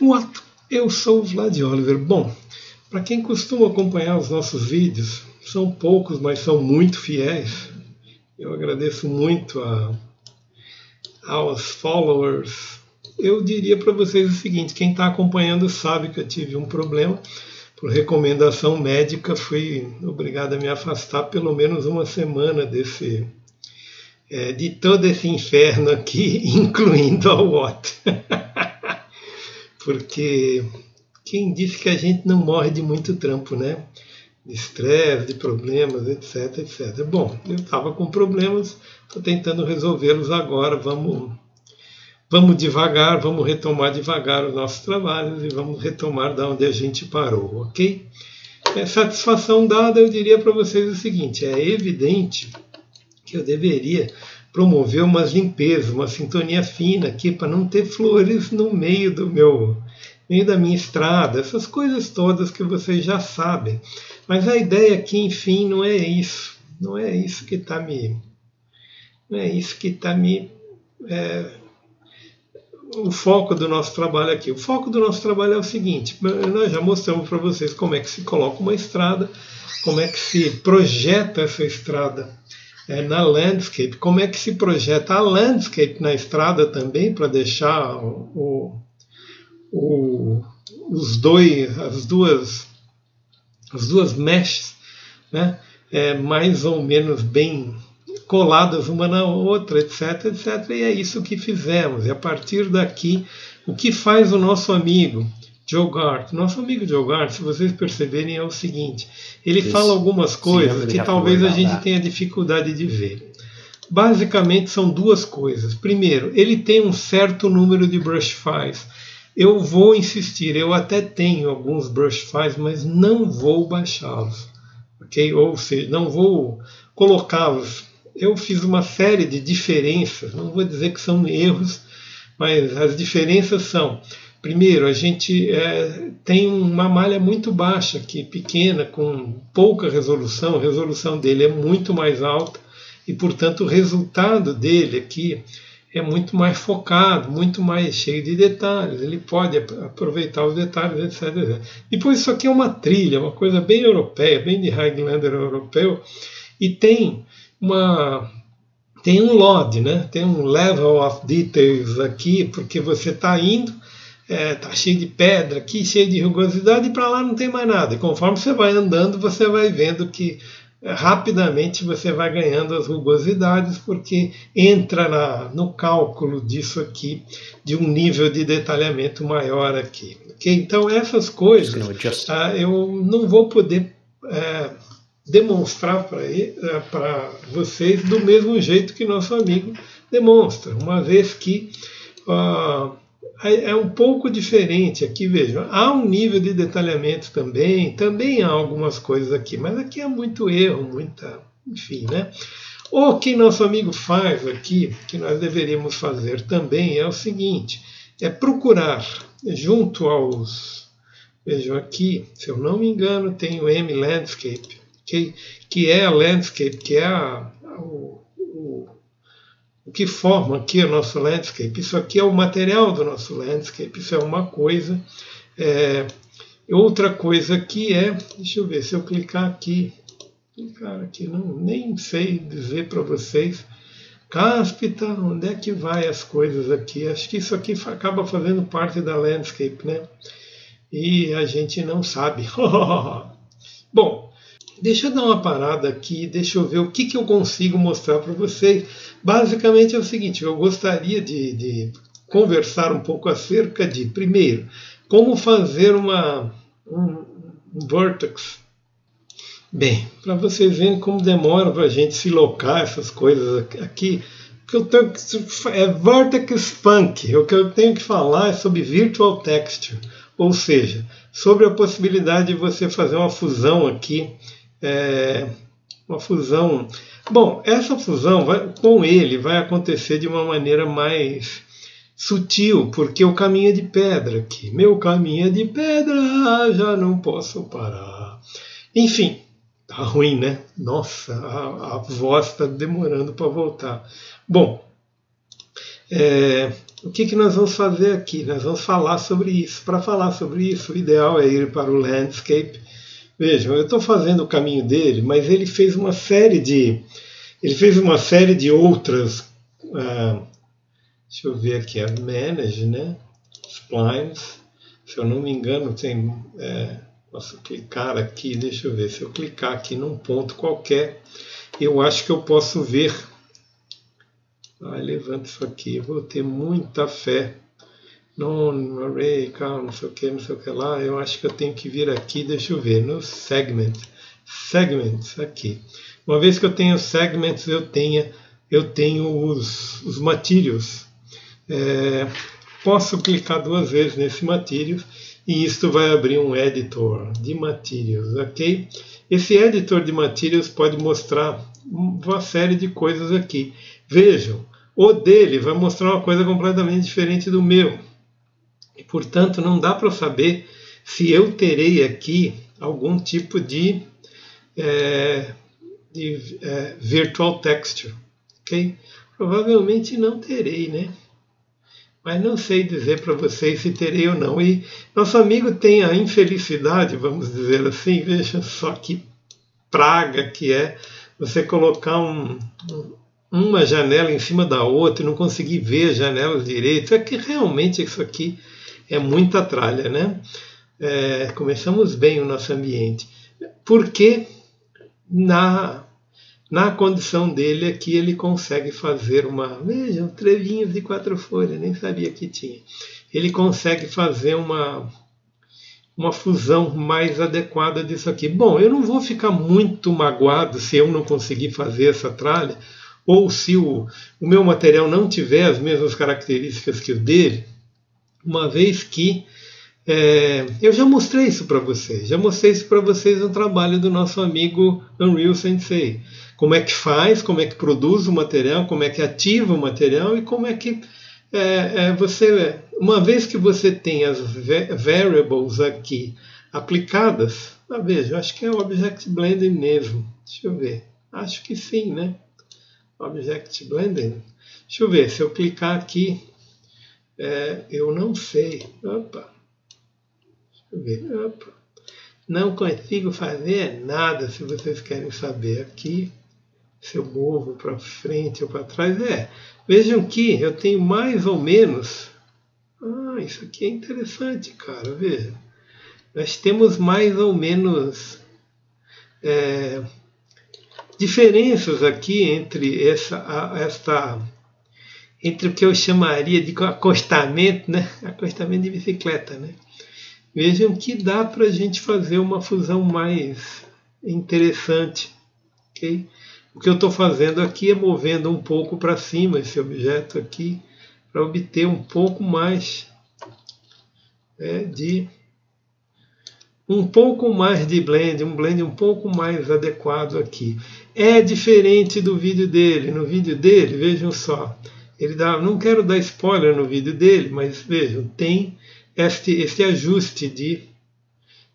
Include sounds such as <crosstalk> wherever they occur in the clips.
What? Eu sou o Vlad Oliver. Bom, para quem costuma acompanhar os nossos vídeos, são poucos, mas são muito fiéis. Eu agradeço muito a, aos followers. Eu diria para vocês o seguinte: quem está acompanhando sabe que eu tive um problema. Por recomendação médica, fui obrigado a me afastar pelo menos uma semana desse é, de todo esse inferno aqui, <laughs> incluindo a Watt. <laughs> Porque quem disse que a gente não morre de muito trampo, né? De estresse, de problemas, etc, etc. Bom, eu estava com problemas, estou tentando resolvê-los agora. Vamos, vamos devagar, vamos retomar devagar os nossos trabalhos e vamos retomar da onde a gente parou, ok? É, satisfação dada, eu diria para vocês o seguinte: é evidente que eu deveria promover umas limpezas, uma sintonia fina aqui para não ter flores no meio do meu meio da minha estrada, essas coisas todas que vocês já sabem. Mas a ideia aqui, enfim, não é isso. Não é isso que está me. Não é isso que está me. É, o foco do nosso trabalho aqui. O foco do nosso trabalho é o seguinte: nós já mostramos para vocês como é que se coloca uma estrada, como é que se projeta essa estrada é, na landscape, como é que se projeta a landscape na estrada também, para deixar o, o, os dois, as duas, as duas meshes, né, é, mais ou menos bem coladas uma na outra, etc, etc. E é isso que fizemos. E a partir daqui, o que faz o nosso amigo Joe Gart? Nosso amigo Joe Gart, se vocês perceberem, é o seguinte: ele Isso. fala algumas coisas que talvez a gente tenha dificuldade de ver. Basicamente são duas coisas. Primeiro, ele tem um certo número de brush files. Eu vou insistir, eu até tenho alguns brush files, mas não vou baixá-los. ok? Ou seja, não vou colocá-los. Eu fiz uma série de diferenças, não vou dizer que são erros, mas as diferenças são Primeiro, a gente é, tem uma malha muito baixa aqui, pequena, com pouca resolução. A resolução dele é muito mais alta e, portanto, o resultado dele aqui é muito mais focado, muito mais cheio de detalhes. Ele pode aproveitar os detalhes, etc. Depois, isso aqui é uma trilha, uma coisa bem europeia, bem de Highlander europeu, e tem uma tem um LOD, né? tem um level of details aqui, porque você está indo é, tá cheio de pedra aqui, cheio de rugosidade, e para lá não tem mais nada. E conforme você vai andando, você vai vendo que é, rapidamente você vai ganhando as rugosidades, porque entra na, no cálculo disso aqui, de um nível de detalhamento maior aqui. Okay? Então, essas coisas ah, eu não vou poder é, demonstrar para é, vocês do mesmo jeito que nosso amigo demonstra, uma vez que. Ah, é um pouco diferente aqui, vejam. Há um nível de detalhamento também, também há algumas coisas aqui, mas aqui há muito erro, muita. Enfim, né? O que nosso amigo faz aqui, que nós deveríamos fazer também, é o seguinte: é procurar junto aos. Vejam aqui, se eu não me engano, tem o M Landscape, que, que é a landscape, que é a, o, o que forma aqui o nosso landscape. Isso aqui é o material do nosso landscape, isso é uma coisa. É, outra coisa aqui é, deixa eu ver, se eu clicar aqui, clicar aqui, não, nem sei dizer para vocês, Cáspita, onde é que vai as coisas aqui? Acho que isso aqui acaba fazendo parte da landscape, né? E a gente não sabe. <laughs> Bom, Deixa eu dar uma parada aqui, deixa eu ver o que, que eu consigo mostrar para vocês. Basicamente é o seguinte: eu gostaria de, de, conversar um pouco acerca de, primeiro, como fazer uma, um, um vertex. Bem, para vocês verem como demora para a gente se locar essas coisas aqui, que eu tenho é vertex punk. O que eu tenho que falar é sobre virtual texture, ou seja, sobre a possibilidade de você fazer uma fusão aqui é, uma fusão. Bom, essa fusão vai, com ele vai acontecer de uma maneira mais sutil, porque o caminho é de pedra aqui. Meu caminho é de pedra, já não posso parar. Enfim, tá ruim, né? Nossa, a, a voz está demorando para voltar. Bom, é, o que, que nós vamos fazer aqui? Nós vamos falar sobre isso. Para falar sobre isso, o ideal é ir para o landscape. Vejam, eu estou fazendo o caminho dele, mas ele fez uma série de ele fez uma série de outras. Uh, deixa eu ver aqui, a manage, né? Splines. Se eu não me engano, tem. É, posso clicar aqui, deixa eu ver. Se eu clicar aqui num ponto qualquer, eu acho que eu posso ver ah, levanta isso aqui. vou ter muita fé. Non array, calma, não sei o que, não sei o que lá. Eu acho que eu tenho que vir aqui, deixa eu ver, no segment. Segments, aqui. Uma vez que eu tenho segments, eu tenho, eu tenho os, os materials. É, posso clicar duas vezes nesse materials e isto vai abrir um editor de materials, ok? Esse editor de materials pode mostrar uma série de coisas aqui. Vejam, o dele vai mostrar uma coisa completamente diferente do meu. E, portanto, não dá para saber se eu terei aqui algum tipo de, é, de é, virtual texture. ok? Provavelmente não terei, né? Mas não sei dizer para vocês se terei ou não. E nosso amigo tem a infelicidade, vamos dizer assim, veja só que praga que é você colocar um, uma janela em cima da outra e não conseguir ver as janelas direito. É que realmente isso aqui é muita tralha, né? É, começamos bem o nosso ambiente. Porque na, na condição dele aqui ele consegue fazer uma. Vejam, trevinhos de quatro folhas, nem sabia que tinha. Ele consegue fazer uma, uma fusão mais adequada disso aqui. Bom, eu não vou ficar muito magoado se eu não conseguir fazer essa tralha, ou se o, o meu material não tiver as mesmas características que o dele, uma vez que é, eu já mostrei isso para vocês, já mostrei isso para vocês no trabalho do nosso amigo Unreal Sensei. Como é que faz, como é que produz o material, como é que ativa o material e como é que é, é, você, uma vez que você tem as variables aqui aplicadas, ah, veja, acho que é o Object Blending mesmo. Deixa eu ver. Acho que sim, né? Object Blending. Deixa eu ver, se eu clicar aqui, é, eu não sei. Opa. Deixa eu ver. Opa. Não consigo fazer nada se vocês querem saber aqui. Se eu movo para frente ou para trás. É, vejam que eu tenho mais ou menos. Ah, isso aqui é interessante, cara. Veja. Nós temos mais ou menos. É, diferenças aqui entre essa, esta, entre o que eu chamaria de acostamento, né? acostamento de bicicleta. Né? Vejam que dá para a gente fazer uma fusão mais interessante. Okay? O que eu estou fazendo aqui é movendo um pouco para cima esse objeto aqui para obter um pouco mais né, de um pouco mais de blend, um blend um pouco mais adequado aqui. É diferente do vídeo dele. No vídeo dele, vejam só, ele dá, não quero dar spoiler no vídeo dele, mas vejam, tem este, este ajuste de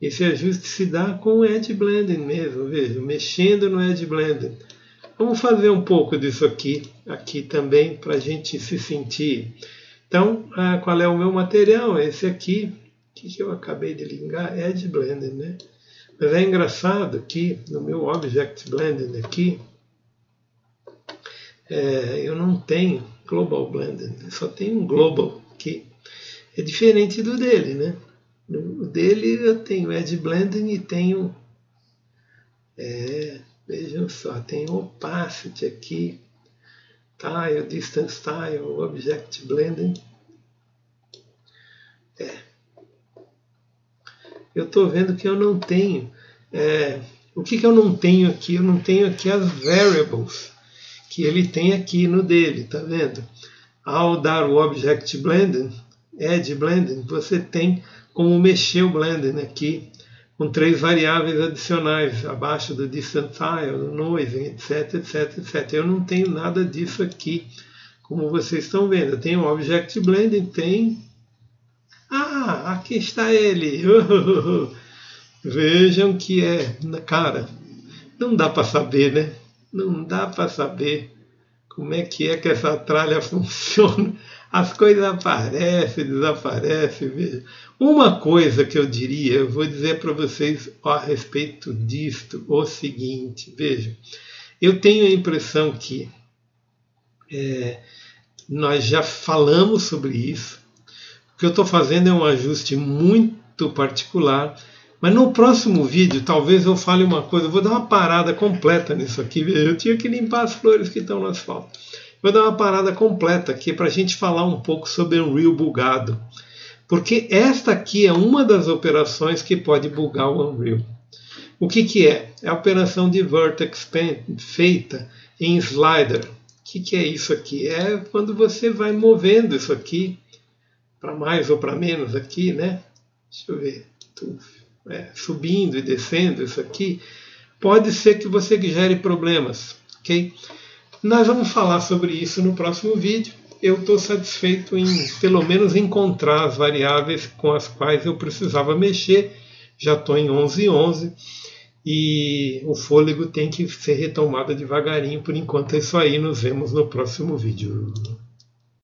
esse ajuste se dá com o Edge Blending mesmo, vejam, mexendo no Edge Blending. Vamos fazer um pouco disso aqui, aqui também, para a gente se sentir. Então, ah, qual é o meu material? Esse aqui, que, que eu acabei de ligar? Edge Blending, né? Mas é engraçado que no meu Object Blending aqui, é, eu não tenho Global Blending, só tenho um Global que é diferente do dele, né? No dele eu tenho Edge Blending e tenho, é, vejam só, tenho Opacity aqui, Tile, Distance Tile, Object Blending. É, eu estou vendo que eu não tenho. É, o que, que eu não tenho aqui? Eu não tenho aqui as variables que ele tem aqui no dele, tá vendo? Ao dar o Object Blending, Edge Blending, você tem como mexer o blending aqui com três variáveis adicionais, abaixo do distantile, do noise, etc, etc, etc. Eu não tenho nada disso aqui, como vocês estão vendo. Eu tenho o Object Blending, tem ah, aqui está ele! <laughs> Vejam que é. Cara, não dá para saber, né? Não dá para saber como é que é que essa tralha <laughs> funciona as coisas aparecem, desaparecem. Veja. Uma coisa que eu diria, eu vou dizer para vocês a respeito disto, o seguinte, veja, eu tenho a impressão que é, nós já falamos sobre isso. O que eu estou fazendo é um ajuste muito particular. Mas no próximo vídeo, talvez eu fale uma coisa. Eu vou dar uma parada completa nisso aqui. Eu tinha que limpar as flores que estão no asfalto. Vou dar uma parada completa aqui para a gente falar um pouco sobre Unreal bugado. Porque esta aqui é uma das operações que pode bugar o Unreal. O que, que é? É a operação de Vertex feita em slider. O que, que é isso aqui? É quando você vai movendo isso aqui para mais ou para menos aqui, né? Deixa eu ver. É, subindo e descendo isso aqui. Pode ser que você gere problemas, ok? Nós vamos falar sobre isso no próximo vídeo. Eu estou satisfeito em, pelo menos, encontrar as variáveis com as quais eu precisava mexer. Já estou em 11.11 e o fôlego tem que ser retomado devagarinho. Por enquanto é isso aí. Nos vemos no próximo vídeo.